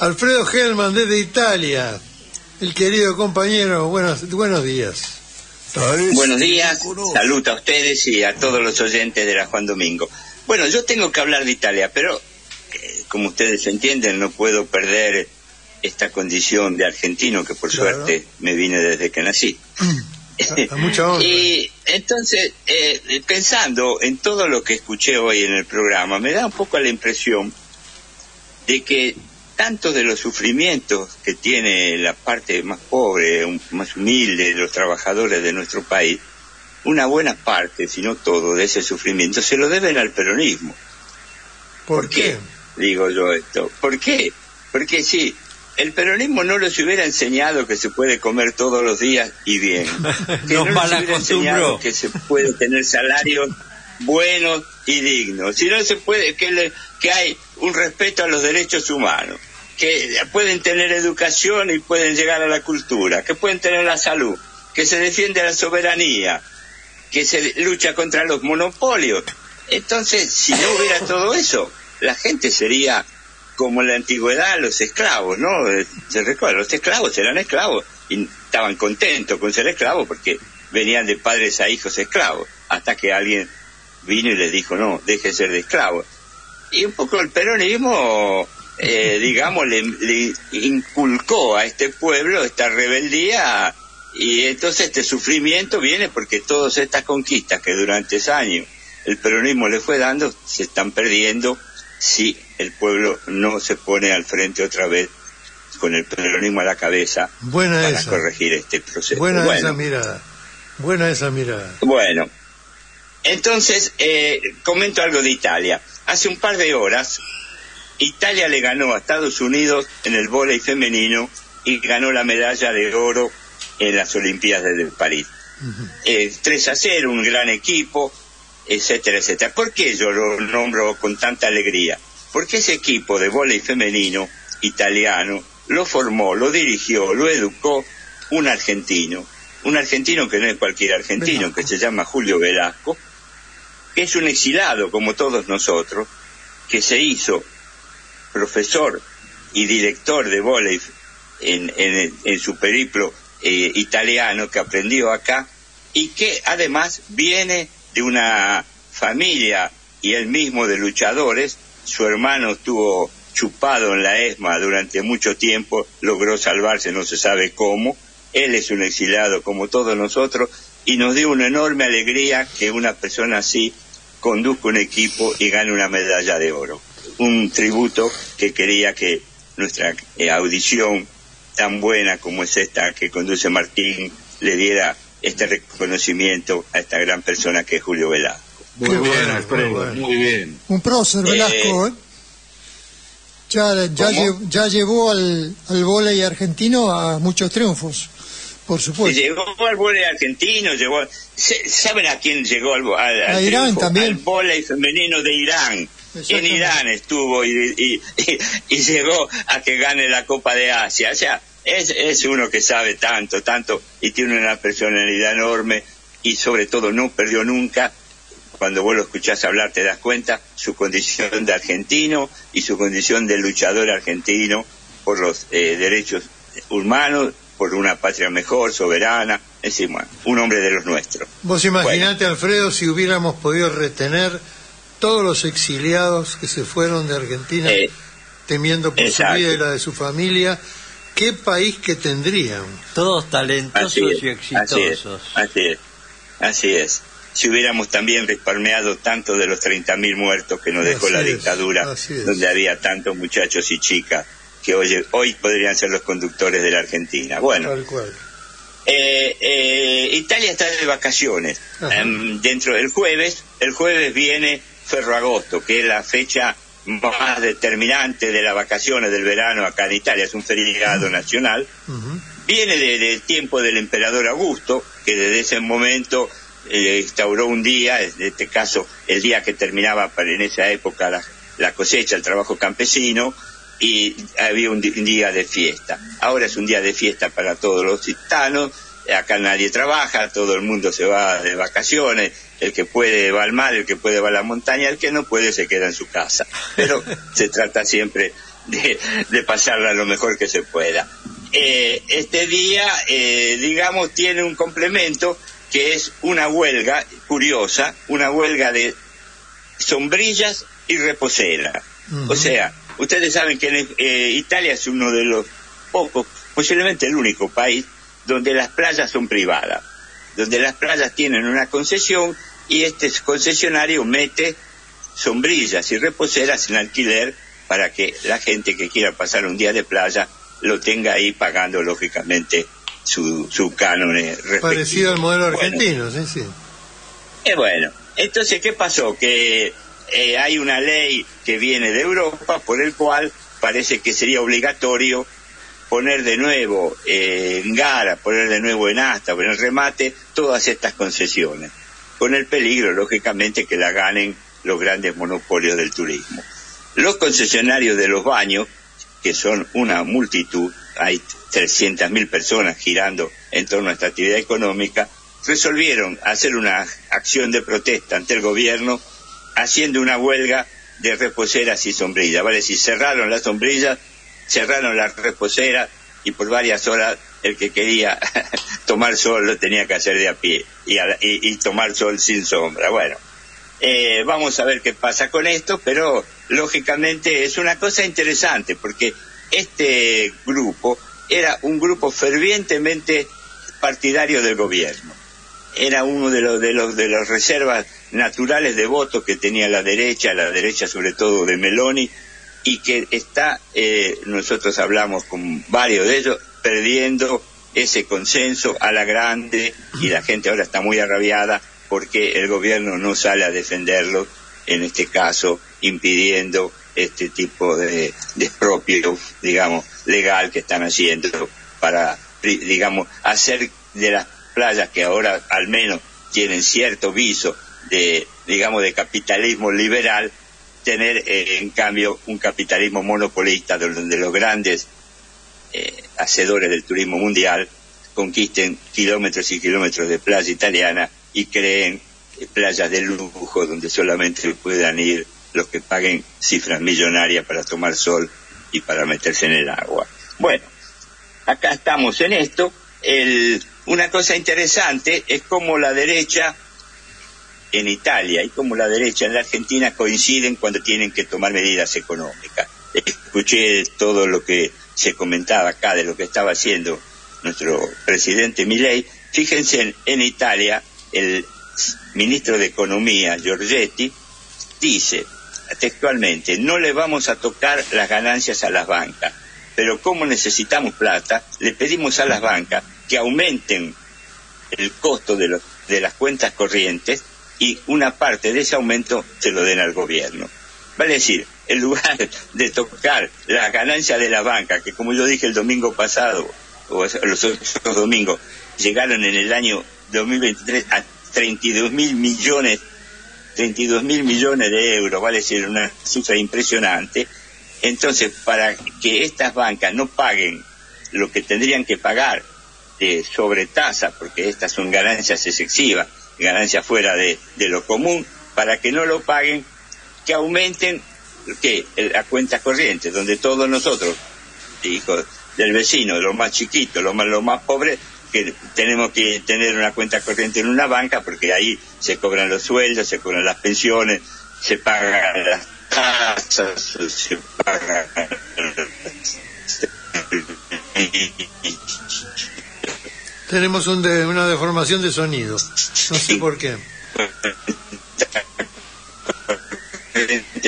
Alfredo Gelman desde Italia, el querido compañero, buenos, buenos días. Buenos días, salud a ustedes y a todos los oyentes de la Juan Domingo. Bueno, yo tengo que hablar de Italia, pero eh, como ustedes entienden, no puedo perder esta condición de argentino que por suerte me vine desde que nací. y entonces, eh, pensando en todo lo que escuché hoy en el programa, me da un poco la impresión de que tanto de los sufrimientos que tiene la parte más pobre, más humilde de los trabajadores de nuestro país, una buena parte, si no todo, de ese sufrimiento se lo deben al peronismo. ¿Por, qué? Digo yo esto. ¿Por qué? Porque si el peronismo no les hubiera enseñado que se puede comer todos los días y bien, que no les hubiera enseñado que se puede tener salarios buenos y dignos, si no se puede, que, que hay un respeto a los derechos humanos, que pueden tener educación y pueden llegar a la cultura, que pueden tener la salud, que se defiende la soberanía, que se lucha contra los monopolios. Entonces, si no hubiera todo eso, la gente sería como en la antigüedad los esclavos, ¿no? Se recuerda, los esclavos eran esclavos y estaban contentos con ser esclavos porque venían de padres a hijos esclavos, hasta que alguien vino y les dijo, no, deje de ser de esclavos. Y un poco el peronismo, eh, digamos, le, le inculcó a este pueblo esta rebeldía y entonces este sufrimiento viene porque todas estas conquistas que durante años el peronismo le fue dando se están perdiendo si el pueblo no se pone al frente otra vez con el peronismo a la cabeza para corregir este proceso. Buena esa mirada. Buena esa mirada. Bueno, entonces eh, comento algo de Italia. Hace un par de horas Italia le ganó a Estados Unidos en el vóley femenino y ganó la medalla de oro en las Olimpiadas de París. 3 eh, a 0, un gran equipo, etcétera, etcétera. ¿Por qué yo lo nombro con tanta alegría? Porque ese equipo de vóley femenino italiano lo formó, lo dirigió, lo educó un argentino, un argentino que no es cualquier argentino, que se llama Julio Velasco, que es un exilado como todos nosotros, que se hizo profesor y director de vóley en, en su periplo eh, italiano que aprendió acá y que además viene de una familia y él mismo de luchadores. Su hermano estuvo chupado en la ESMA durante mucho tiempo, logró salvarse, no se sabe cómo. Él es un exilado como todos nosotros y nos dio una enorme alegría que una persona así conduzca un equipo y gane una medalla de oro. Un tributo que quería que nuestra eh, audición tan buena como es esta que conduce Martín le diera este reconocimiento a esta gran persona que es Julio Velasco. Muy bien, muy bien. Un prócer Velasco, ¿eh? Ya, ya, llevó al, al volei argentino a muchos triunfos, por supuesto. Llegó al volei argentino, llegó... ¿Saben a quién llegó al, al, a Irán también. Al volei femenino de Irán en Irán estuvo y, y, llegó a que gane la Copa de Asia. O sea, es, es uno que sabe tanto, tanto y tiene una personalidad enorme y sobre todo no perdió nunca. Cuando vos lo escuchás hablar te das cuenta su condición de argentino y su condición de luchador argentino por los eh, derechos humanos, por una patria mejor, soberana, es un hombre de los nuestros. Vos imaginate, Alfredo, si hubiéramos podido retener todos los exiliados que se fueron de Argentina eh, temiendo por su vida y la de su familia, ¿qué país que tendrían? Todos talentosos y exitosos. Así es, así es, Si hubiéramos también respalmeado tanto de los 30.000 muertos que nos dejó la dictadura, donde había tantos muchachos y chicas que hoy, hoy podrían ser los conductores de la Argentina. Bueno, eh, eh, Italia está de vacaciones. Em, dentro del jueves, el jueves viene Ferragosto, que es la fecha más determinante de las vacaciones del verano acá en Italia, es un feriado nacional. Viene del tiempo del emperador Augusto, que desde ese momento eh, instauró un día, en este caso el día que terminaba en esa época la, la cosecha, el trabajo campesino, y había un, día de fiesta. Ahora es un día de fiesta para todos los gitanos, acá nadie trabaja, todo el mundo se va de vacaciones, el que puede va al mar, el que puede va a la montaña, el que no puede se queda en su casa. Pero se trata siempre de, pasarla lo mejor que se pueda. Eh, este día, eh, digamos, tiene un complemento que es una huelga curiosa, una huelga de sombrillas y reposera. O sea, ustedes saben que eh, Italia es uno de los pocos, posiblemente el único país donde las playas son privadas, donde las playas tienen una concesión y este concesionario mete sombrillas y reposeras en alquiler para que la gente que quiera pasar un día de playa lo tenga ahí pagando lógicamente su, su canon. Parecido al modelo argentino, sí, sí. Eh, bueno, entonces, ¿qué pasó? Que eh, hay una ley que viene de Europa por el cual parece que sería obligatorio poner de nuevo eh, en Gara, poner de nuevo en Asta, poner remate, todas estas concesiones, con el peligro, lógicamente, que la ganen los grandes monopolios del turismo. Los concesionarios de los baños, que son una multitud, hay 300.000 personas girando en torno a esta actividad económica, resolvieron hacer una acción de protesta ante el gobierno haciendo una huelga de reposeras y sombrillas. Vale, si cerraron las sombrillas, cerraron las reposeras y por varias horas el que quería tomar sol lo tenía que hacer de a pie y, tomar sol sin sombra. Bueno, eh, vamos a ver qué pasa con esto, pero lógicamente es una cosa interesante porque este grupo era un grupo fervientemente partidario del gobierno era uno de los de los de las reservas naturales de votos que tenía la derecha, la derecha sobre todo de Meloni, y que está, eh, nosotros hablamos con varios de ellos, perdiendo ese consenso a la grande y la gente ahora está muy arrabiada porque el gobierno no sale a defenderlo, en este caso impidiendo este tipo de, de expropio, digamos, legal que están haciendo para, digamos, hacer de las playas que ahora al menos tienen cierto viso de, digamos, de capitalismo liberal, tener eh, en cambio un capitalismo monopolista donde los grandes eh, hacedores del turismo mundial conquisten kilómetros y kilómetros de playa italiana y creen eh, playas de lujo donde solamente puedan ir los que paguen cifras millonarias para tomar sol y para meterse en el agua. Bueno, acá estamos en esto. El, una cosa interesante es cómo la derecha en Italia y cómo la derecha en la Argentina coinciden cuando tienen que tomar medidas económicas. Escuché todo lo que se comentaba acá de lo que estaba haciendo nuestro presidente Milei. Fíjense, en, Italia el ministro de Economía, Giorgetti, dice textualmente, no le vamos a tocar las ganancias a las bancas, pero como necesitamos plata, le pedimos a las bancas que aumenten el costo de, los, de las cuentas corrientes y una parte de ese aumento se lo den al gobierno. Vale decir, en lugar de tocar la ganancia de la banca, que como yo dije el domingo pasado, o los otros domingos, llegaron en el año 2023 a 32 mil millones, 32 mil millones de euros, vale decir, una cifra impresionante. Entonces, para que estas bancas no paguen lo que tendrían que pagar de sobretasa, porque estas son ganancias excesivas, ganancias fuera de, lo común, para que no lo paguen, que aumenten que la cuenta corriente, donde todos nosotros, hijos del vecino, los más chiquitos, los más, los más pobres, que tenemos que tener una cuenta corriente en una banca porque ahí se cobran los sueldos, se cobran las pensiones, se pagan las tasas, se pagan tenemos una deformación de sonido. No sé por qué.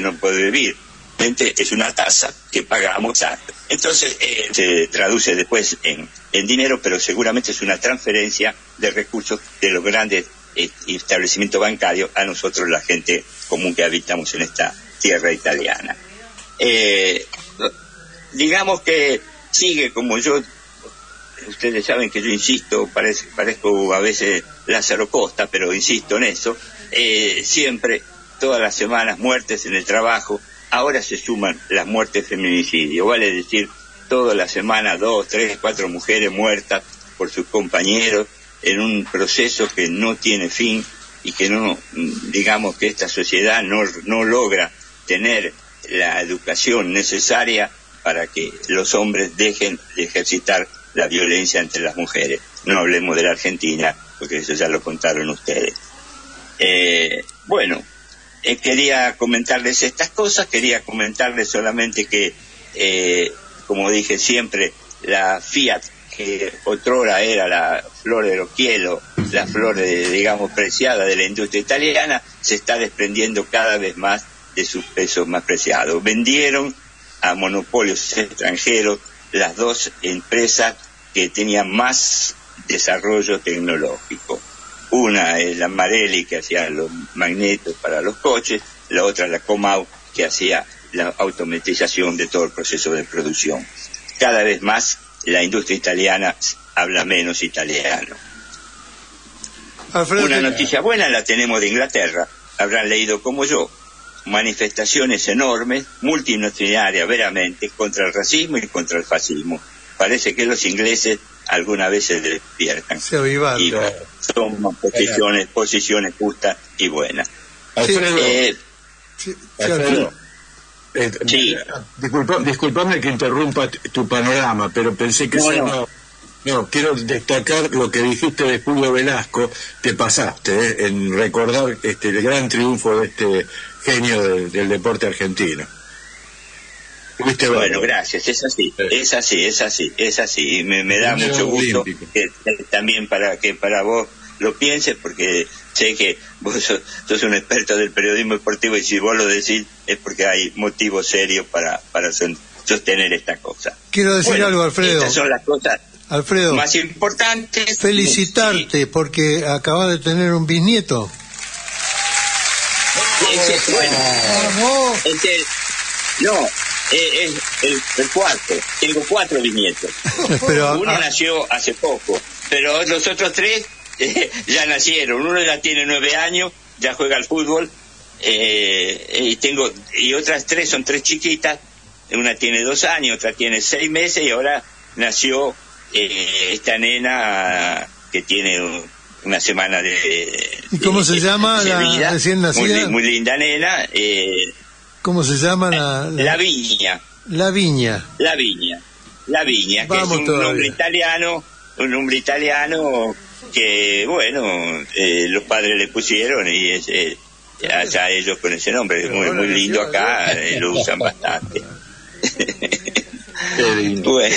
no puede vivir. Es una tasa que pagamos. Entonces eh, se traduce después en, en dinero, pero seguramente es una transferencia de recursos de los grandes eh, establecimientos bancarios a nosotros, la gente común que habitamos en esta tierra italiana. Eh, digamos que sigue como yo ustedes saben que yo insisto, parezco a veces Lázaro Costa, pero insisto en eso, eh, siempre, todas las semanas, muertes en el trabajo, ahora se suman las muertes feminicidio, vale decir, todas las semanas dos, tres, cuatro mujeres muertas por sus compañeros en un proceso que no tiene fin y que no, digamos que esta sociedad no, no logra tener la educación necesaria para que los hombres dejen de ejercitar la violencia entre las mujeres. No hablemos de la Argentina, porque eso ya lo contaron ustedes. Eh, bueno, eh, quería comentarles estas cosas, quería comentarles solamente que, eh, como dije siempre, la Fiat, que otrora era la flor de los cielos, la flor, de, digamos, preciada de la industria italiana, se está desprendiendo cada vez más de sus pesos más preciados. Vendieron a monopolios extranjeros las dos empresas que tenían más desarrollo tecnológico. Una es la Marelli que hacía los magnetos para los coches, la otra la Comau que hacía la automatización de todo el proceso de producción. Cada vez más la industria italiana habla menos italiano. Una noticia buena la tenemos de Inglaterra, habrán leído como yo, manifestaciones enormes, multinacionales veramente, contra el racismo y contra el fascismo. Parece que los ingleses alguna vez se despiertan. Se avivan. Y son posiciones, posiciones justas y buenas. Eh, sí, sí, disculpame que interrumpa tu panorama, pero pensé que no, no, quiero destacar lo que dijiste de Julio Velasco, te pasaste eh, en recordar este, el gran triunfo de este genio del deporte argentino. Bueno, gracias, es así, es así, es así, es así. Y me, da mucho gusto que, también para que para vos lo pienses, porque sé que vos sos, un experto del periodismo deportivo y si vos lo decís es porque hay motivos serios para, para sostener esta cosa. Quiero decir algo, Alfredo. Estas son las cosas Alfredo, más importantes. Felicitarte porque acabas de tener un bisnieto. bueno, no, es, el, cuarto. Tengo cuatro bisnietos. Uno ah. nació hace poco, pero los otros tres eh, ya nacieron. Uno ya tiene nueve años, ya juega al fútbol. Eh, y tengo y otras tres son tres chiquitas. Una tiene dos años, otra tiene seis meses y ahora nació eh, esta nena que tiene una semana de... ¿Y cómo se llama la recién nacida? Muy, linda nena. Eh, ¿Cómo se llama la, la... viña. La viña. La viña. La viña, que es un nombre italiano, un nombre italiano que, bueno, eh, los padres le pusieron y es, eh, allá ellos con ese nombre, es muy, muy lindo acá, eh, lo usan bastante. bueno.